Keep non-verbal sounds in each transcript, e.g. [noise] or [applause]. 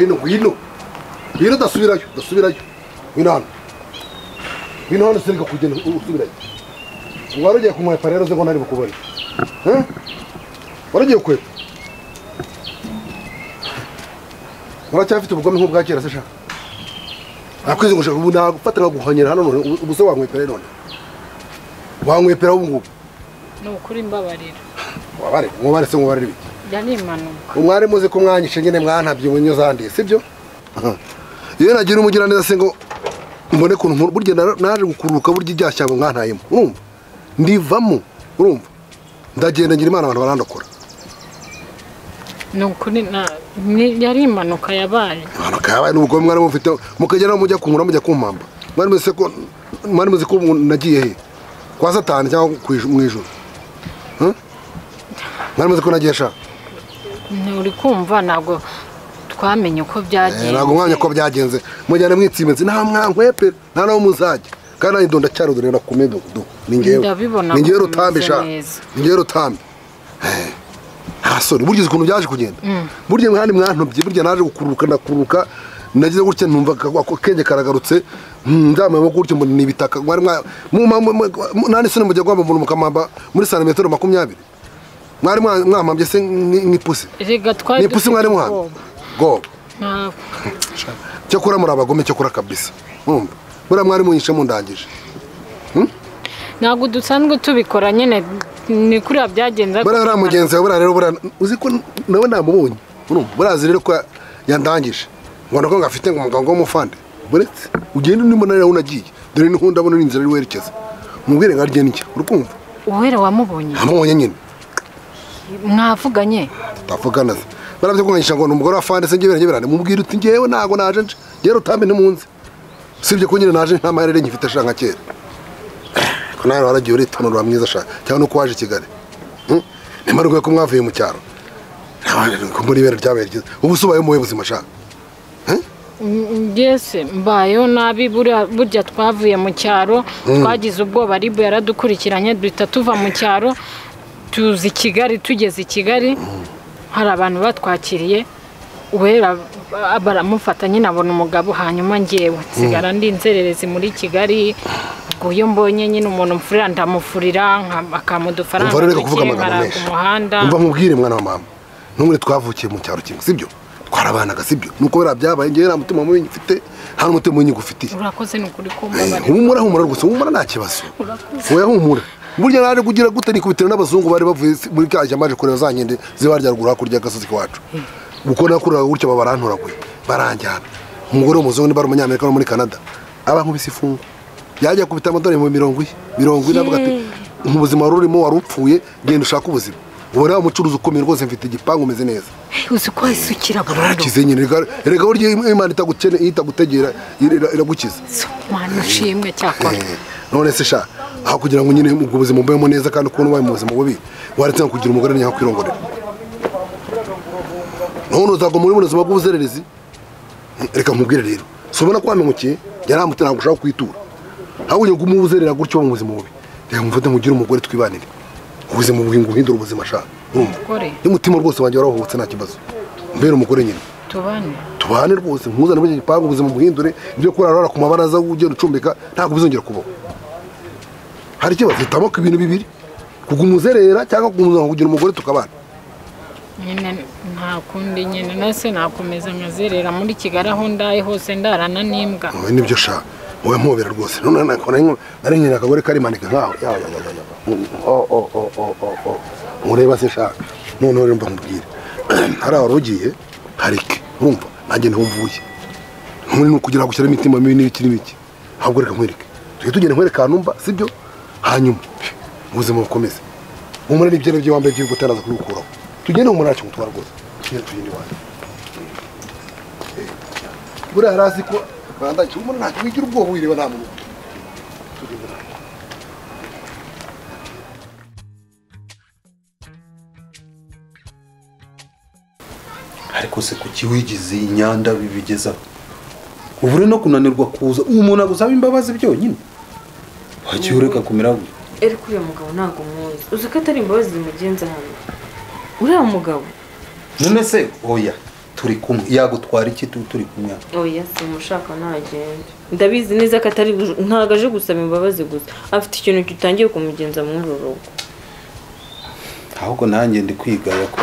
ngwino ngwino ngwino udasubirayo udasubirayo ngwino hano ngwino hano sirika kugenda usubirayo wari ugiye kumwepa rero uzi ngo ntari bukubone wari ugiye kwepa muracyafite ubugome nk'ubwa kera se shaka nakwize ngo ubu nagufata nkaguhanyira hano none ubu- se wankwepera none wankwepera ubu ngubu ni ukuri mbabarira mwubare se mwubare ibiki yari impanuka umwari muzi ko mwanyishe nyine mwantabye ngo zandiye sibyo? Iyo nagira umugiraneza se ngo mbone kuntu nkuru burya na- naje gukururuka burya ijya shyamba mwantayemo. Urumva? Ndivamo urumva? Ndagenda ngira imana abantu barandokora. Ni ukuri ni- yari impanuka yabaye. Impanuka yabaye n'ubugome mwari mufite mukagera mujya kunkura mujya kumpamba. Mwari muzi ko mwari muzi ko nagiye he? Kwa satani cyangwa mu ijuru? Huh? mwari muzi ko nagiye shaka nturi kumva ntabwo twamenye uko byagenze. Ntabwo mwanya ko byagenze. Mujyane mwitsimitse nta mwankwepera nta naho muzajya. Kandi nanjye nakume do do ni ngewe ni ngewe rutambi umeze sha neza. ni ngewe rutambi Eh, nta soni burya uzi ukuntu byaje kugenda? Burya mwandi mwantobye burya naje gukururuka ndakururuka nagize gutya numva ka- ako kenge karagarutse. Mm, nzamama gutya ni ibitaka. Mwari mwa mu- mu- mu- mu- nani soni mujya gwamba mbona mukamamba muri santimetero makumyabiri. mwari mwa- mwampambye se nk- nk'ipusi rega twari ni ipusi mwari muhambye ubwoba. goba Nta- cyakora muri abagome cyakora kabisa. Urumva buriya mwari munyishe mundangije ntabwo dusanzwe tubikora nyine ni kuriya byagenze buriya uriya mugenzi wawe buriya rero buriya uzi ko nawe namubonye urumva buriya azi rero ko yandangije ngo nako ngafite ngo umuganga w'umufande buretse ugenda urimo nawe unagiye. Dore ni ho ndabona n'inzira ari werekeza. Mubwire ngo arye njya urikumva uwera wamubonye. Ntamubonye nyine mwavuganye? Utavugana se barabyo kuganisha ngo ni umugore wa fande se njye birane mubwire uti ngewe ntago naje nje. Ngewe utambe ntimunzi usibye ko nyine naje nta maherere ngifite ashaka nka kera. Ko nawe waragiye uritonora mwiza ashaka cyangwa nuko waje i kigali. Hmm? nimara ko mwavuye mu cyaro. Ko muri ibere ryabaye ryiza. Ubu se ubayeho mu buhe buzima ashaka mbese mbayeho nabi burya twavuye mu cyaro twagize ubwoba. Ribu yaradukurikiranye duhita tuva mu cyaro. Tuzi i kigali tugeze i kigali hari abantu batwakiriye uwera ba- baramufata nyine abona umugabo hanyuma ngewe nsigara ndi inzererezi muri kigali ubwo iyo mbonye nyine umuntu mfurira ndamufurira akamuha udufaranga menshi. umuhanda umva mubwire mwana wa mama. N'umwe twavukiye mu cyaro kimwe sibyo? Twarabanaga sibyo? Nuko biriya byabaye ngewe nta mutima mubi ngifite nta n'umutima mubi ngufitiye urakoze ni ukuri kumbabarira humura humura rwose humura nta kibazo. Humura. Burya naje kugira gute nikubitira n'abazungu bari bavuye muri cya cyamaje kureba za nkende ziba harya ruguru hakurya y'agasozi kawacu uko nakuriraga gutya baba barantoraguye baranjyana. Umugore w'umuzungu niba ari umunyamerika no muri canada aba nkubise ifungu. Yajya kubita amadolari mu mirongo ine mirongo ine avuga ati mu buzima wari urimo wari upfuye genda ushake ubuzima. Ubu rero umucuruzi ukomeye rwose mfite igipangu umeze neza. Uzi ko wahise ukira burundu nyine. Reka burya imana itagutegera ira- iragukiza. Mwana ushimwe cyakora. Eh, none se sha aho kugira ngo nyine ubwo buzima bubemo neza kandi ukubona ubaye mu buzima bubi waretse kugira umugore nyaho kwirongorera none uzagwa muri buno buzima bw'ubuzererezi? Eh, reka nkubwire rero. Si ubona ko wamengukiye yaramutse ntabwo ushaka kwitura. Ahubwo ngo umuhe uzerera gutyo mu buzima bubi. Reka mufate nkugire umugore twibanire. Ubuzima bubi ngo uhindure ubuzima shaka urumva Umugore? n'umutima rwose wanjye warahuhutse nta kibazo. Mbere umugore nyine. Tubane. Tubane rwose nkuzane muri gipangu ubuzima buhindure ibyo kurara ku mabaraza ugenda ucumbika ntabwo bizongera kubaho. Hari ikibazo? Hitamo ko ibintu bibiri. Kuguma uzerera cyangwa kugira umugore tukabana nyine nta kundi nyine nase nakomeza nkazerera muri kigali aho ndaye hose ndarana n'imbwa. Nibyo sha. Wowe mpobera rwose. None nyine akagore karimanika nkaho ya ya ya ya o o o o o o mureba se sha noneho rero mba nkubwire. [clears throat] Hari aho ugiye? Harike urumva? Nanjye ni ho mvuye nkuri ni ukugira ngo ushyire imitima mibi n'ibiki n'ibiki ahubwo reka nkwereke. Tujye tugenda nkwereka ahantu mba sibyo hanyuma. Ubuzima bukomeze. Umure n'ibyo ni byo wambaye by'igihugu utaraza kubikuraho tugende mu ntacyo mutwara rwose. Tugende tugende iwanjye buriya yari azi ko bandaki umuntu ntacyo wigira ubwoba wireba nta muntu ariko se kuki wigize inyanda bibigezaho ubu uri no kunanirwa kuza umuntu agusaba imbabazi byonyine wagiye ureka kumera gutya ariko uriya mugabo ntabwo muzi uzi ko atari imbabazi zimugenza hano uriya mugabo none se oya turi kumwe. Yagutwara iki tu- turi kumwe? Oya simushaka ntagende ndabizi neza ko atari ntabwo aje gusaba imbabazi gusa. Afite ikintu gitangiye kumugenza muri uru rugo. Ahubwo nanjye ndi kwigaya ko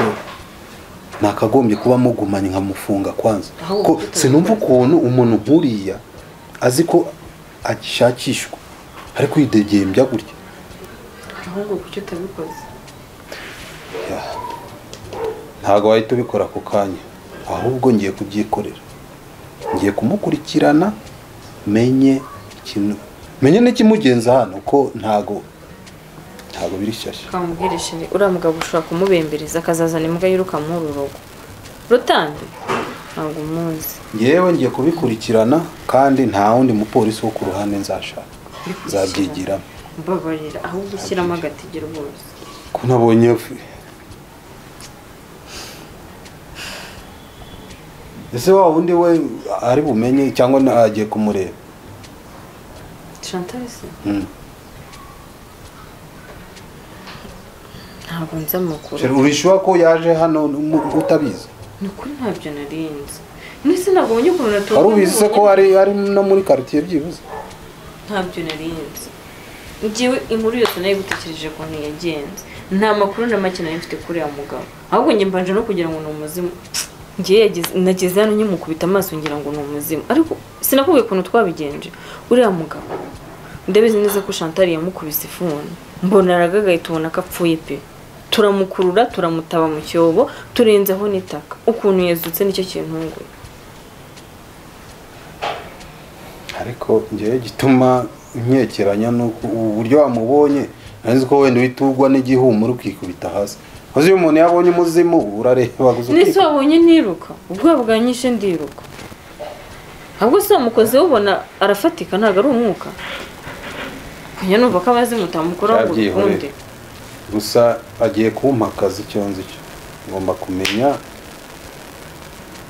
nakagombye kuba mugumanye nkamufunga kwanza. Ko sinumva ukuntu umuntu nk'uriya azi ko agishakishwa ari kwidegembya gutya. Ahubwo kuki utabikoze? Ntabwo wahita ubikora ako kanya. Ahubwo ngiye kubyikorera. Ngiye kumukurikirana menye ikintu menye n'ikimugenza hano ko ntago ntago biri shyashya kamubwire shiri uriya mugabo ushobora kumubembereza akazazana imbwa yiruka muri uru rugo. Rutambi ntabwo umuzi ngewe ngiye kubikurikirana kandi nta wundi mupolisi wo ku ruhande nzashaka. Nzabyigiramo mbabarira ahubwo ushyiramo agatigiro rwose ko nabonye ese wa wundi we ari bumenye cyangwa agiye kumureba? Chantal se? Mm. ntabwo nzi amakuru. Urishyura ko yaje hano utabizi? Ni ukuri ntabyo narinzi ndetse ntabwo ubonye ukuntu natunga wari ubizi se ko ari ari no muri quartier byibuze? Ntabyo narinzi ngewe inkuru yose na yo gutekereje ukuntu yagenze. Nta makuru na make nari mfite kuri uriya mugabo. Ahubwo njye mbanje no kugira ngo ni umuzimu. Yageze- nageze hano nyimukubita amaso ngira ngo ni umuzimu ariko sinakubwiye ukuntu twabigenje. Uriya mugabo ndabizi neza ko chantal yamukubise ifuni. Mbona aragagaye tubona ko apfuye pe. Turamukurura turamutaba mu cyobo turenzeho n'itaka. Ukuntu yazutse ni cyo kintunguye ariko ngewe gituma nkekeranya ubu buryo wamubonye nzi ko wenda uhita ugwa n'igihumura ukikubita hasi. Maze iyo umuntu yabonye umuzimu urareba gusa ukikubita wabonye ntiruka ubwoba bwanyishe ndiruka. Ahubwo se wamukozeho ubona arafatika ntabwo ari umwuka? Kujya numva ko abazimu utamukoraho ngo ukunde. Gusa agiye kumpa akazi icyo nzi cyo. Ngomba kumenya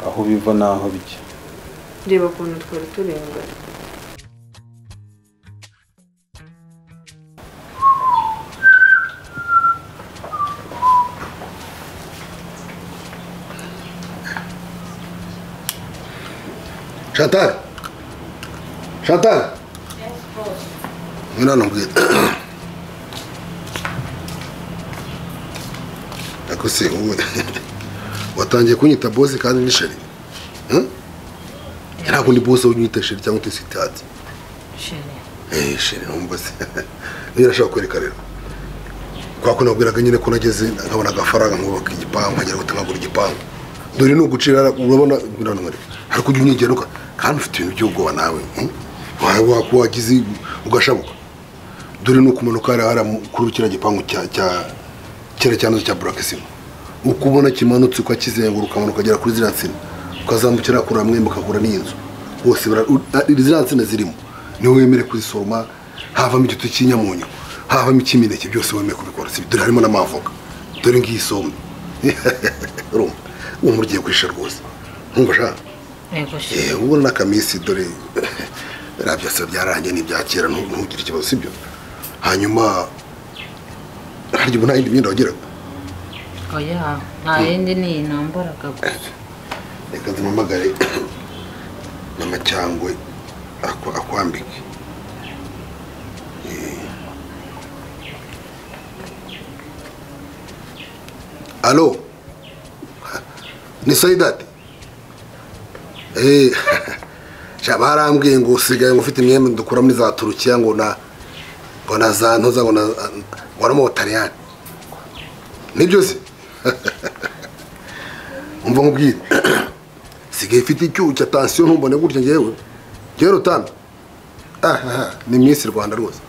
aho biva n'aho bijya. Reba ukuntu twari turengana Chantal? Chantal? Ngwino hano mbwira [coughs] ariko se wowe [laughs] watangiye kunyita bosi kandi ni sheri. Ntabwo ndi bosi unyita sheri cyangwa uti sitati Eh, sheri numva [laughs] se niyo nashaka kwereka rero kwa ko nabwiraga nyine ko nageze nkabona agafaranga nkubaka igipangu nkagera gute nkagura igipangu dore ni ugucira urabona ngwino hano nkwereke ariko ujya unyigeruka kandi ufite ibintu by'ubwoba nawe hmm? Wa- wa- wagize ugashabuka. Dore ni ukumanuka hariya hariya kuri kiriya gipangu cya cya kera cyane cya burakisima uko ubona kimanutse ukakizenguruka ukamanuka ukagera kuri ziriya nsina ukazamukira kuri mwembe ukagura n'iyi nzu. Bose ziriya nsina zirimo. Niwe wemere kuzisoroma havamo igiti cy'inyamunyu havamo icy'imineke byose wemeye kubikora si dore harimo n'amavoka. Dore ngiyi sombe urumva [laughs] ubu ugiye kwisha rwose. Nkumva shaka sheri yewe ubona n'akamisi dore [laughs] biriya byose byarangiye n'ibya kera ntu- ntugire ikibazo sibyo hanyuma harya ubu nta yindi myenda wagiraga oya nta yindi ni iyi nambaraga gusa reka nzimamagare mama cyangwe akwa- akwambike. Eh. alo? [laughs] Ni sayidati Eh, [laughs] barambwiye ngo usigaye ngo ufite imyenda dukura muri za turukiya ngo na ngo na za ntuza ngo na ngo mu butaliyani ni byo se? [laughs] Umva nkubwire. [clears throat] Sigaye ifite icyuho cya tansiyo ntumbone gutya ngewe ngewe rutambi aha ni minsi rwanda rwose.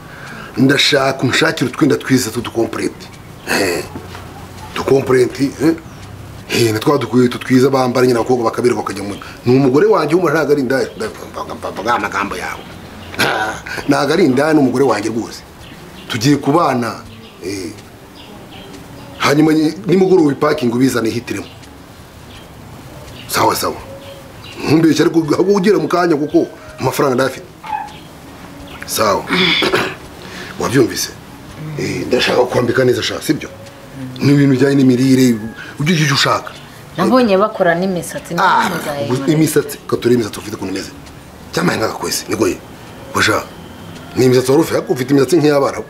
Ndashaka unshakira utwenda twiza tudukomporenti dukomporenti eh? Na twa dukweto twiza bambara nyine abakobwa bakaberwa bakajya mu ni umugore wanjye w'umuntu ntabwo ari indaya. Mvuga amagambo yawe. [laughs] Ntabwo ari indaya ni umugore wanjye rwose. Tugiye kubana eh. hanyuma ni- nimugoroba ipakingi ubizane hitiremo sawa sawa. Ntumbeshye ariko ahubwo ugera mu kanya kuko amafaranga ndayafite. Sawa. [clears throat] Wabyumvise? Eh, ndashaka kwambika neza shaka sibyo? Ni ibintu bijyanye n'imirire ujya ushaka. Nabonye bakora n'imisatsi Ah, imisatsi ko turi imisatsi ufite ukuntu imeze. Cyamaye nk'agakwezi nigoye basha ni imisatsi wari ufite? Ufite imisatsi nk'iy'abarabu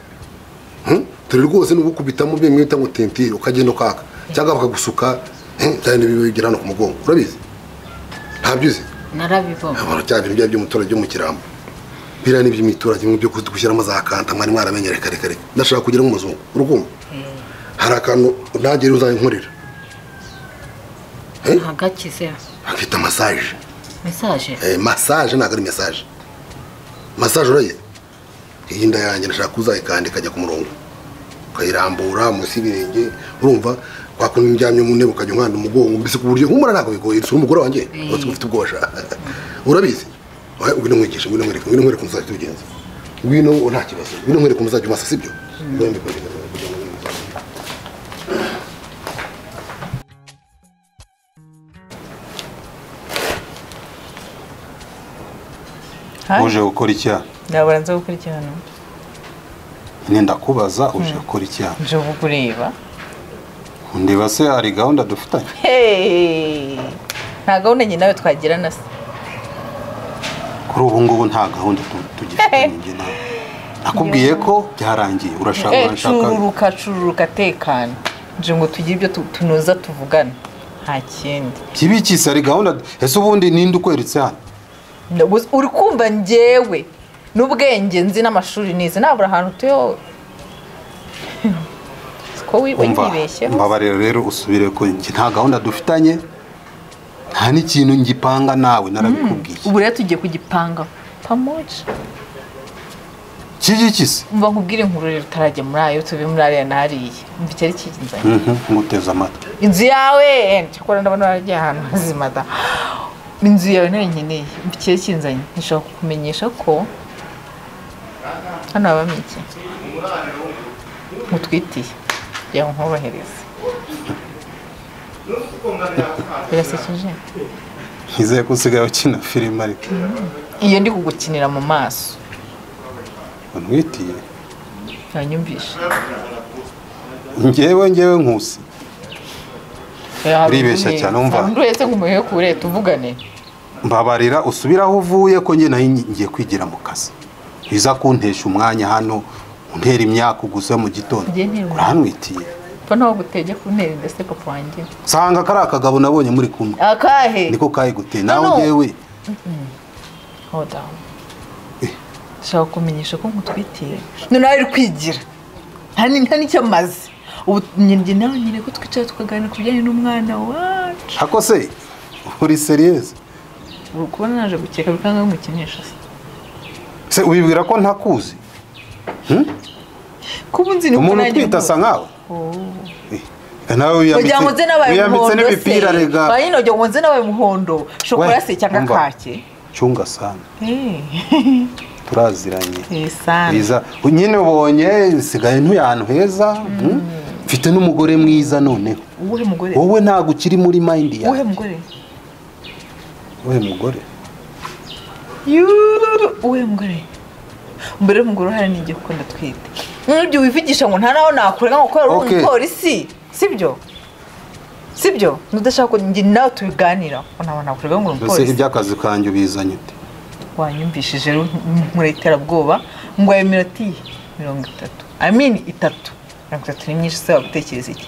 Hmm? turi rwose n'ugukubitamo bimwe bita ngo tentire ukagenda ukaka. Cyangwa bakagusuka hmm, cyane bigira hano ku mugongo. Urabizi? Ntabyo uzi? Narabibonye abantu cya bintu byaba by'umuturage wo mu kirambo. Biriya ni iby'imiturage byo gushyiramo za kanta mwari mwaramenye reka reka ndashaka kugira nk'umuzungu. Urukumva hari akantu ntagire uzankorera ntagakize akita masaje mesaje Eh, massage ntabwo ari message massage urayizi iyi nda yanjye ndashaka uzayikanda ikajya ku murongo. Ukayirambura munsi y'ibirenge urumva kwa kundi ndyamye mu ntebe ukajya unkanda umugongo. Mbese ku buryo nk'umura ntabwo bigoye uri umugore wanjye. Eh. uretse ko ufite ubwosha. Urabizi? Ngwino nkwigishe ngwino nkwereke ngwino nkwereke umusatsi tubigenza ngwino nta kibazo. Ngwino nkwereke umuzajya umasa sibyo? Ngwino mbikwereke. Uje gukora icyaha ndabura nza gukurikirana nyine ndakubaza uje gukora icyaha nje kukureba ndeba se hari gahunda dufitanye? Nta gahunda njye nawe twagirana se. Kuri ubu ngubu nta gahunda tu- tugifitanye [laughs] njye nawe. Nakubwiye ko byarangiye. Urashaka Eh, urashaka? cururuka cururuka tekana. Nje ngo tugire ibyo tu- tunoza tuvugana nta kindi. Kibikisi hari gahunda. Ese ubundi ninde ukweretse hano? Uri kumva njyewe n'ubwenge nzi n'amashuri nize nabura ahantu wowe [laughs] ko wibeshyeho mbabarira rero usubire ko nta gahunda dufitanye nta n'ikintu ngipanga nawe narabikubwiye. Ubu rero tugiye kugipanga. Pamoja kigikisi mva nkubwire inkuru rero utarajya muri ayo tuve muri ariya n'ariya mva icyari kikinzanye Mhm, nguteze amatwi. Inzu yawe! Cyakora ndabona waragiye ahantu hazima da. Inzu yawe na yo nkeneye icyari kinzanye nshaka kukumenyesha ko hano habamo iki? Mutwitiye. Kugira ngo nkorohereze birasekeje? Nizeye ko usigaye ukina filime ariko. Iyo ndi kugukinira mu maso. Ntwitiye yanyumvishe ngewe ngewe nkusi. Uribeshya cyane, umva. wese nk'umuhe kure tuvugane mbabarira usubire aho uvuye ko njye na yo ngiye kwigira mu kazi biza kuntesha umwanya hano untera imyaka gusa mu gitondo urahanwitiye ko ntaho gutege kuntera ndetse papa wanjye nsanga kari akagabo nabonye muri kumwe akahe niko kayiguteye nawe No, no. ngewe hold on shaka kumenyesha ko nkutwitiye none nawe uri kwigira nta n'icyo amaze ubu njye nawe nyine ko twicara tukaganira ku bijyanye n'umwana wacu. Ako se? Uri seriyeze uri kubona naje gukeka bikanga bimukinisha se. Se wibwira ko ntakuzi? Kuba unzi ni uko umuntu utwite asa nkawe? Eh, nawe kugira ngo nze nabaye wiyambitse n'imipira rega. Kugira ngo nze nabaye umuhondo shokora se cyangwa kake cyunga sana. Eh, [laughs] turaziranye. Eh, biza nyine ubonye nsigaye ntuye ahantu heza mm, mfite n'umugore mwiza noneho wowe ntabwo ukiri muri mayindi yawe mugore wowe mugore uwuhe mugore mbere y'umugore uhari ni igihe kuko ndatwite n'ibyo wivugisha ngo nta naho nakurega ngo kubera uri umupolisi sibyo sibyo nudashaka ko njye nawe tubiganira ngo ntabwo nakurega ngo uri umupolisi iby'akazi kanjye ubizanye ute wanyumvishije nkura iterabwoba ngo ayo minota iyi mirongo itatu i mean itatu itatu ni myinshi se wagutekereza iki?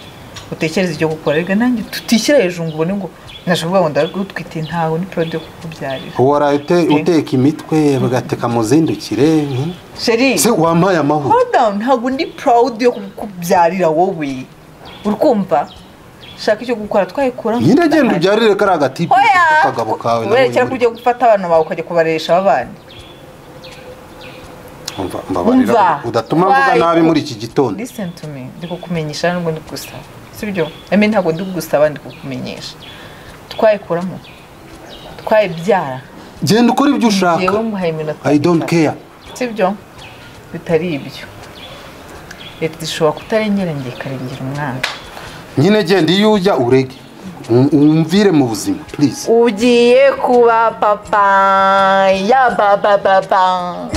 Utekereza icyo gukora? Rega nanjye tutishyira hejuru ngo ubone ngo nashobora ngo ndagutwite ntawe ni porode yo kukubyarira. Waraye ute- uteka imitwe bagateka muzindukire mm. sheri se wampaye amahoro. Ntabwo ndi proud yo kukubyarira wowe. Uri kumva shaka icyo gukora twayikuramo nyine genda ubyarire kari agatipe oya! akagabo kawe werekera ko ugiye gufata abana bawe ukajya kubaresha abandi mbabarira. Udatuma mvuga nabi muri iki gitondo. Listen to me. Ndi kukumenyesha nubwo ndi kugusaba sibyo mean ntabwo ndi kugusaba ndi kukumenyesha twayikuramo twayibyara genda ukora ibyo ushaka. I don't care. Sibyo bitari ibyo. Leta zishobora kutarengera njye ikarengera umwana. Nyine genda iyo ujya urege. Um- umvire mu buzima please. Ugiye kuba papa. Ya baba baba